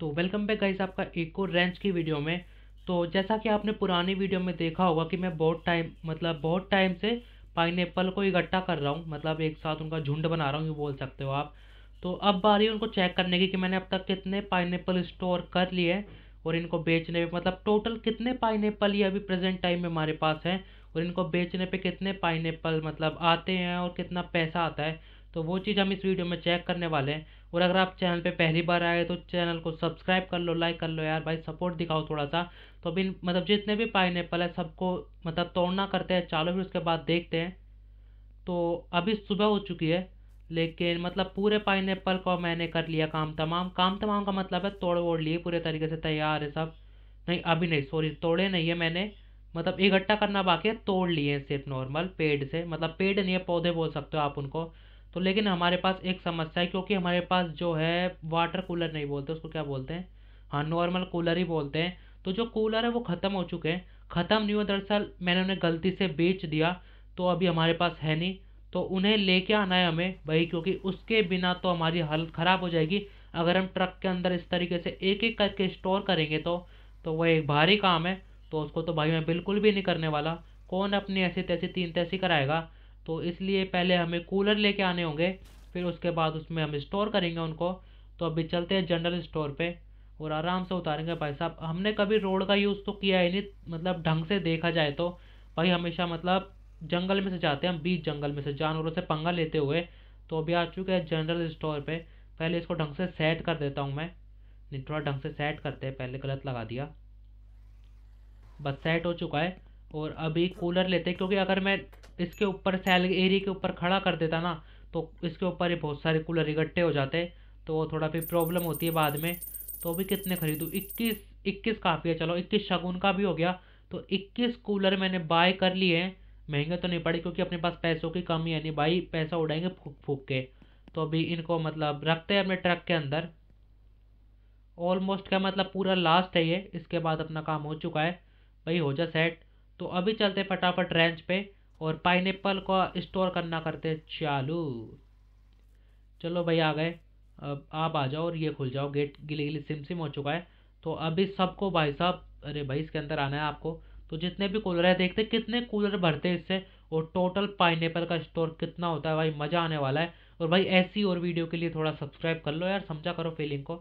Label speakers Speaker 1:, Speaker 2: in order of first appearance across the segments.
Speaker 1: तो welcome back guys आपका एक और रेंच की वीडियो में। तो जैसा कि आपने पुरानी वीडियो में देखा होगा कि मैं बहुत टाइम मतलब बहुत टाइम से पाइन को इकट्ठा कर रहा हूँ। मतलब एक साथ उनका झुंड बना रहा हूँ, ये बोल सकते हो आप। तो अब बारी उनको चेक करने की कि मैंने अब तक कितने पाइन स्टोर कर लिए और इनको बेचने में मतलब टोटल कितने पाइन ये अभी प्रेजेंट टाइम में हमारे पास हैं और इनको बेचने पे कितने पाइन मतलब आते हैं और कितना पैसा आता है। तो वो चीज़ हम इस वीडियो में चेक करने वाले हैं। और अगर आप चैनल पे पहली बार आए तो चैनल को सब्सक्राइब कर लो लाइक कर लो यार, भाई सपोर्ट दिखाओ थोड़ा सा तो अभी मतलब जितने भी पाइन एप्पल है, सबको मतलब तोड़ना करते हैं, चालो, फिर उसके बाद देखते हैं। तो अभी सुबह हो चुकी है, लेकिन मतलब पूरे पाइन एप्पल को मैंने कर लिया काम तमाम। काम तमाम का मतलब है तोड़ वोड़ लिए, पूरे तरीके से तैयार है सब। नहीं, अभी नहीं सॉरी तोड़े नहीं है मैंने। मतलब इकट्ठा करना बाकी है, तोड़ लिए सिर्फ़ नॉर्मल पेड़ से। मतलब पेड़ नहीं है, पौधे बोल सकते हो आप उनको। तो लेकिन हमारे पास एक समस्या है, क्योंकि हमारे पास जो है वाटर कूलर नहीं बोलते, उसको क्या बोलते हैं? हाँ नॉर्मल कूलर ही बोलते हैं। तो जो कूलर है वो ख़त्म हो चुके हैं। ख़त्म नहीं हुआ दरअसल मैंने उन्हें गलती से बेच दिया तो अभी हमारे पास है नहीं। तो उन्हें लेके आना है हमें भाई, क्योंकि उसके बिना तो हमारी हालत ख़राब हो जाएगी। अगर हम ट्रक के अंदर इस तरीके से एक एक करके स्टोर करेंगे तो तो वह एक भारी काम है। तो उसको तो भाई मैं बिल्कुल भी नहीं करने वाला। कौन अपनी ऐसी तैसी, तीन तैसी कराएगा? तो इसलिए पहले हमें कूलर लेके आने होंगे, फिर उसके बाद उसमें हम स्टोर करेंगे उनको। तो अभी चलते हैं जनरल स्टोर पे और आराम से उतारेंगे। भाई साहब, हमने कभी रोड का यूज़ तो किया ही नहीं मतलब ढंग से देखा जाए तो। भाई हमेशा मतलब जंगल में से जाते हैं हम, बीच जंगल में से, जानवरों से पंगा लेते हुए। तो अभी आ चुके हैं जनरल स्टोर पे। पहले इसको ढंग से सेट कर देता हूँ मैं। नहीं, थोड़ा ढंग से सेट करते हैं, पहले गलत लगा दिया। बस सेट हो चुका है। और अभी कूलर लेते हैं, क्योंकि अगर मैं इसके ऊपर सेल एरिया के ऊपर खड़ा कर देता ना तो इसके ऊपर ही बहुत सारे कूलर इकट्ठे हो जाते तो थोड़ा फिर प्रॉब्लम होती है बाद में तो अभी कितने खरीदूँ? इक्कीस इक्कीस काफ़ी है, चलो, इक्कीस शगुन का भी हो गया। तो इक्कीस कूलर मैंने बाय कर लिए हैं। महँगे तो नहीं पड़े, क्योंकि अपने पास पैसों की कमी है नहीं, भाई, पैसा उड़ाएँगे फूक फूक के। तो अभी इनको मतलब रखते हैं अपने ट्रक के अंदर। ऑलमोस्ट क्या मतलब पूरा लास्ट है ये, इसके बाद अपना काम हो चुका है। भाई, हो जा सेट तो अभी चलते फटाफट रेंच पे और पाइन को स्टोर करना करते चालू। चलो भाई आ गए। अब आप आ जाओ और ये खुल जाओ। गेट गिली गिली सिम सिम हो चुका है। तो अभी सबको भाई साहब, अरे भाई इसके अंदर आना है आपको। तो जितने भी कूलर है, देखते कितने कूलर भरते हैं इससे। और टोटल पाइन का स्टोर कितना होता है भाई, मज़ा आने वाला है। और भाई ऐसी और वीडियो के लिए थोड़ा सब्सक्राइब कर लो यार, समझा करो फीलिंग को।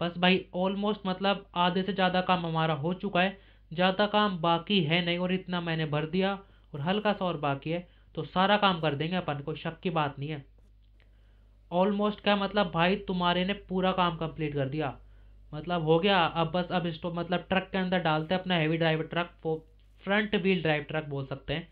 Speaker 1: बस भाई ऑलमोस्ट मतलब आधे से ज़्यादा काम हमारा हो चुका है। ज़्यादा काम बाकी है नहीं और इतना मैंने भर दिया और हल्का सा और बाकी है तो सारा काम कर देंगे अपन को शक की बात नहीं है। ऑलमोस्ट क्या मतलब भाई तुम्हारे ने पूरा काम कंप्लीट कर दिया। मतलब हो गया, अब बस, अब इसको मतलब ट्रक के अंदर डालते हैं अपना heavy drive truck front wheel drive truck बोल सकते हैं।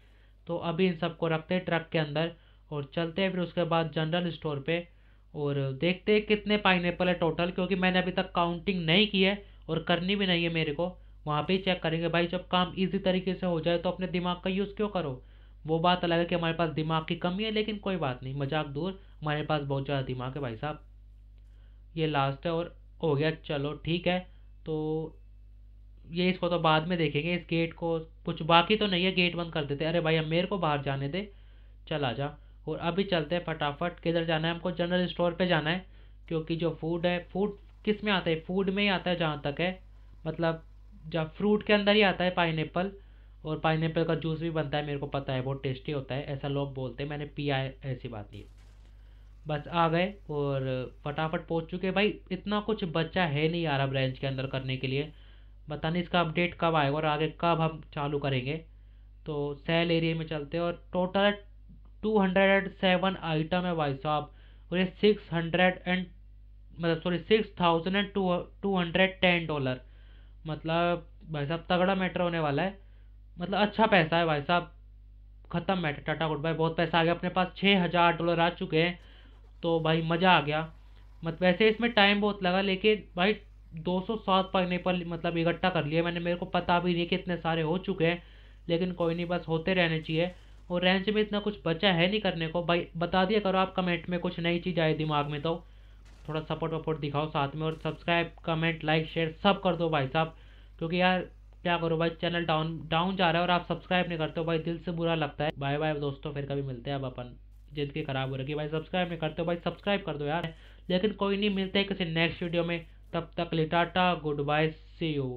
Speaker 1: तो अभी इन सबको रखते हैं ट्रक के अंदर और चलते हैं फिर उसके बाद जनरल स्टोर पे और देखते हैं कितने पाइन है टोटल क्योंकि मैंने अभी तक काउंटिंग नहीं की है और करनी भी नहीं है मेरे को। वहाँ पे चेक करेंगे, भाई जब काम इजी तरीके से हो जाए तो अपने दिमाग का यूज़ क्यों करो? वो बात अलग है कि हमारे पास दिमाग की कमी है, लेकिन कोई बात नहीं, मज़ाक दूर, हमारे पास बहुत ज़्यादा दिमाग है भाई साहब। ये लास्ट है और हो गया, चलो ठीक है। तो ये इसको तो बाद में देखेंगे, इस गेट को कुछ बाकी तो नहीं है गेट बंद कर देते अरे भाई, अब मेरे को बाहर जाने दे। चल आ जा और अभी चलते हैं फटाफट, किधर जाना है? हमको जनरल स्टोर पे जाना है, क्योंकि जो फ़ूड है फ़ूड किसमें आता है? फ़ूड में ही आता है जहाँ तक है। मतलब जब फ्रूट के अंदर ही आता है पाइन और पाइन का जूस भी बनता है, मेरे को पता है, बहुत टेस्टी होता है, ऐसा लोग बोलते हैं, मैंने पिया है, ऐसी बात नहीं बस आ गए, और फटाफट पहुँच चुके भाई, इतना कुछ बच्चा है नहीं यार अब रेंज के अंदर करने के लिए। बता नहीं इसका अपडेट कब आएगा, और आगे कब हम चालू करेंगे। तो सेल एरिया में चलते हैं, और total two hundred seven item है भाई साहब। और ये सिक्स हंड्रेड एंड मतलब sorry six thousand and two two hundred ten dollar मतलब भाई साहब, तगड़ा मैटर होने वाला है। मतलब अच्छा पैसा है भाई साहब। ख़त्म मैटर टाटा गुड भाई बहुत पैसा आ गया। अपने पास छः हज़ार डॉलर आ चुके हैं। तो भाई मज़ा आ गया। मतलब वैसे इसमें टाइम बहुत लगा, लेकिन भाई 207 पाइने पर मतलब इकट्ठा कर लिया मैंने। मेरे को पता भी नहीं कि इतने सारे हो चुके हैं, लेकिन कोई नहीं, बस होते रहने चाहिए। और रेंज में इतना कुछ बचा है नहीं करने को। भाई बता दिया करो आप कमेंट में कुछ नई चीज़ आए दिमाग में तो। थोड़ा सपोर्ट वपोर्ट दिखाओ साथ में और सब्सक्राइब कमेंट लाइक शेयर सब कर दो भाई साहब। क्योंकि यार, क्या करो भाई चैनल डाउन डाउन जा रहा है और आप सब्सक्राइब नहीं करते हो भाई, दिल से बुरा लगता है। बाय बाय दोस्तों, फिर कभी मिलते हैं अब अपन। ज़िंदगी खराब हो रही है भाई सब्सक्राइब नहीं करते हो भाई सब्सक्राइब कर दो यार। लेकिन कोई नहीं, मिलते किसी नेक्स्ट वीडियो में। तब तक लिटाटा गुड बाय सी यू